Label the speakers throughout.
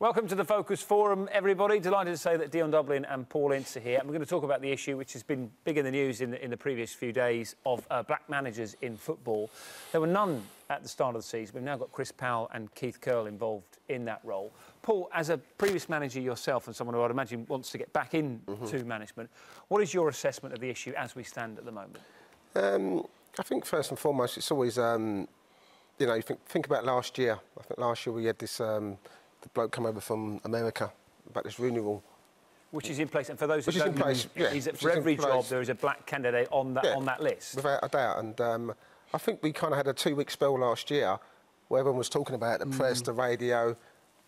Speaker 1: Welcome to the Focus Forum, everybody. Delighted to say that Dion Dublin and Paul Ince are here. And we're going to talk about the issue which has been big in the news in the, in the previous few days of uh, black managers in football. There were none at the start of the season. We've now got Chris Powell and Keith Curle involved in that role. Paul, as a previous manager yourself and someone who I'd imagine wants to get back into mm -hmm. management, what is your assessment of the issue as we stand at the moment?
Speaker 2: Um, I think first and foremost, it's always, um, you know, you think, think about last year. I think last year we had this... Um, the bloke come over from America about this Rooney Rule.
Speaker 1: Which is in place, and for those
Speaker 2: who don't know, yeah,
Speaker 1: for every job there is a black candidate on that
Speaker 2: yeah,
Speaker 1: on that list.
Speaker 2: Without a doubt, and um, I think we kind of had a two-week spell last year where everyone was talking about the mm. press, the radio,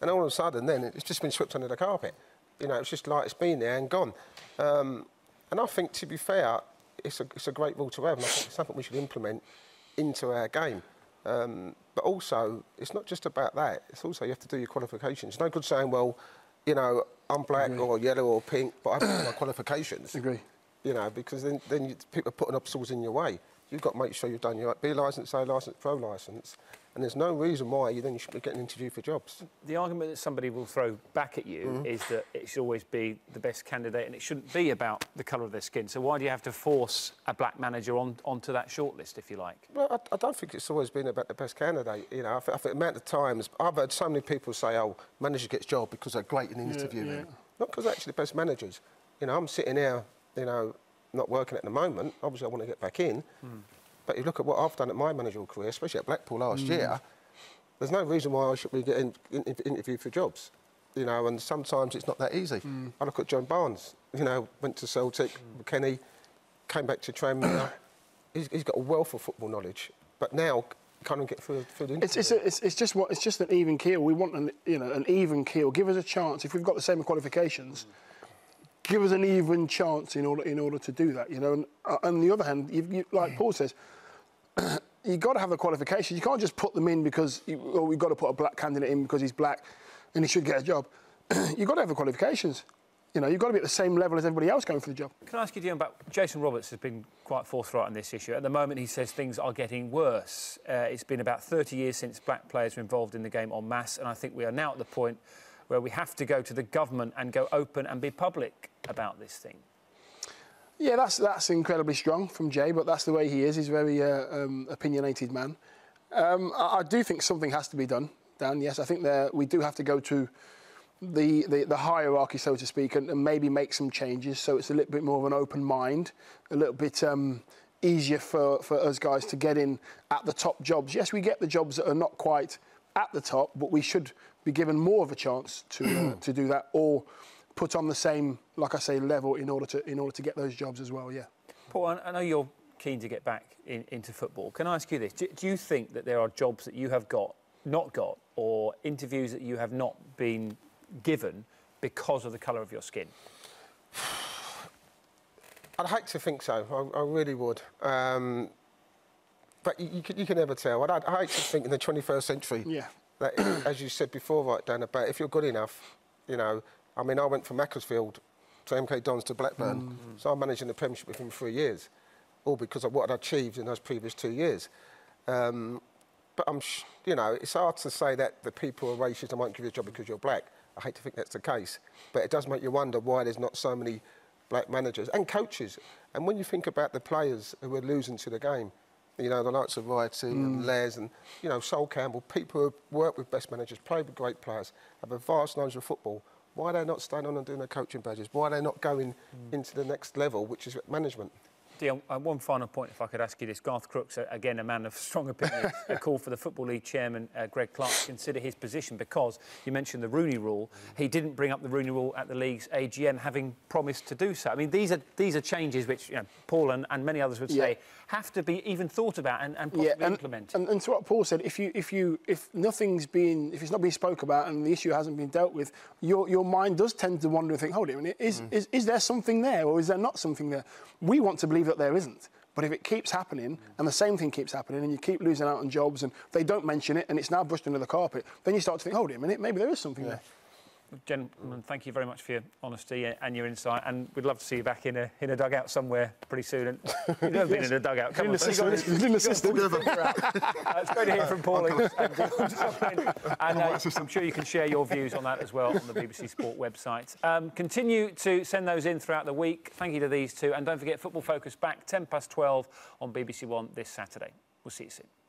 Speaker 2: and all of a sudden, then it's just been swept under the carpet. You know, it's just like it's been there and gone. Um, and I think, to be fair, it's a, it's a great rule to have, and I think it's something we should implement into our game. Um, but also, it's not just about that. It's also you have to do your qualifications. no good saying, well, you know, I'm black or yellow or pink, but I've got my qualifications.
Speaker 3: Agree.
Speaker 2: You know, because then, then you, people are putting obstacles in your way. You've got to make sure you've done your B licence, A licence, pro licence, and there's no reason why you then you should be getting interviewed for jobs.
Speaker 1: The argument that somebody will throw back at you mm is that it should always be the best candidate and it shouldn't be about the colour of their skin. So why do you have to force a black manager on, onto that shortlist, if you like?
Speaker 2: Well, I, I, don't think it's always been about the best candidate. You know, I think, I think the amount of times I've heard so many people say, "Oh, manager gets job because they're great in interviewing," yeah, yeah. not because they're actually the best managers. You know, I'm sitting here, you know, not working at the moment. Obviously, I want to get back in. Mm. But you look at what I've done at my managerial career, especially at Blackpool last mm. year there's no reason why I should be getting in, in, interviewed for jobs. You know, and sometimes it's not that easy. Mm. I look at John Barnes, you know, went to Celtic, mm. Kenny, came back to Tranmere. he's, he's got a wealth of football knowledge, but now can't get through, through the
Speaker 3: it's, it's, a, it's, it's, just what it's just an even keel. We want an you know an even keel. Give us a chance if we've got the same qualifications. Mm. Give us an even chance in order in order to do that. You know, and uh, on the other hand, you, you, like Paul says, you've got to have the qualifications. You can't just put them in because you, oh, we've got to put a black candidate in because he's black and he should get a job. you've got to have the qualifications. You know, you've got to be at the same level as everybody else going for the job.
Speaker 1: Can I ask you, Dion, about Jason Roberts has been quite forthright on this issue. At the moment, he says things are getting worse. Uh, it's been about 30 years since black players were involved in the game en masse, and I think we are now at the point where we have to go to the government and go open and be public about this thing.
Speaker 3: Yeah, that's that's incredibly strong from Jay, but that's the way he is. He's a very uh, um, opinionated man. Um, I, I, do think something has to be done, Dan. Yes, I think that we do have to go to the, the, the hierarchy, so to speak, and, and, maybe make some changes so it's a little bit more of an open mind, a little bit um, easier for, for us guys to get in at the top jobs. Yes, we get the jobs that are not quite at the top, but we should be given more of a chance to, uh, to do that or put on the same, like I say, level in order to in order to get those jobs as well. Yeah.
Speaker 1: Paul, I know you're keen to get back in, into football. Can I ask you this? Do, do, you think that there are jobs that you have got, not got, or interviews that you have not been given because of the colour of your skin?
Speaker 2: I'd hate to think so. I, I really would. Um, but you, you, can, you, can, never tell. I'd, I'd, hate to think in the 21st century,
Speaker 3: yeah.
Speaker 2: that, as you said before, right, Dan, about if you're good enough, you know, I mean, I went from Macclesfield to MK Dons to Blackburn, mm. so I'm managing the Premiership within three years, all because of what I'd achieved in those previous two years. Um, but I'm, you know, it's hard to say that the people are racist and won't give you a job because you're black. I hate to think that's the case, but it does make you wonder why there's not so many black managers and coaches. And when you think about the players who are losing to the game, you know, the likes of Wrighty mm. and Les and, you know, Sol Campbell, people who work with best managers, play with great players, have a vast knowledge of football, why are they not staying on and doing their coaching badges? Why are they not going mm. into the next level, which is management?
Speaker 1: Uh, one final point, if I could ask you this. Garth Crooks, again, a man of strong opinion, a call for the Football League chairman, uh, Greg Clarke, to consider his position because you mentioned the Rooney Rule. He didn't bring up the Rooney Rule at the league's AGM, having promised to do so. I mean, these are these are changes which you know, Paul and, and many others would say yeah. have to be even thought about and, and possibly yeah, and, implemented.
Speaker 3: And, and to what Paul said, if you if you if nothing's been if it's not being spoke about and the issue hasn't been dealt with, your your mind does tend to wander and think, hold it a minute, is, mm. is, is there something there or is there not something there? We want to believe that there isn't. But if it keeps happening and the same thing keeps happening and you keep losing out on jobs and they don't mention it and it's now brushed under the carpet, then you start to think, hold on a minute, maybe there is something yeah. there.
Speaker 1: Gentlemen, thank you very much for your honesty and your insight, and we'd love to see you back in a in a dugout somewhere pretty soon. And you've never been in a dugout. Come on,
Speaker 3: Been
Speaker 1: you've
Speaker 3: assistant-.
Speaker 1: Uh, it's great to hear from Paul and, and, and uh, I'm sure you can share your views on that as well on the BBC Sport website. Um, continue to send those in throughout the week. Thank you to these two, and don't forget Football Focus back 10 past 12 on BBC One this Saturday. We'll see you soon.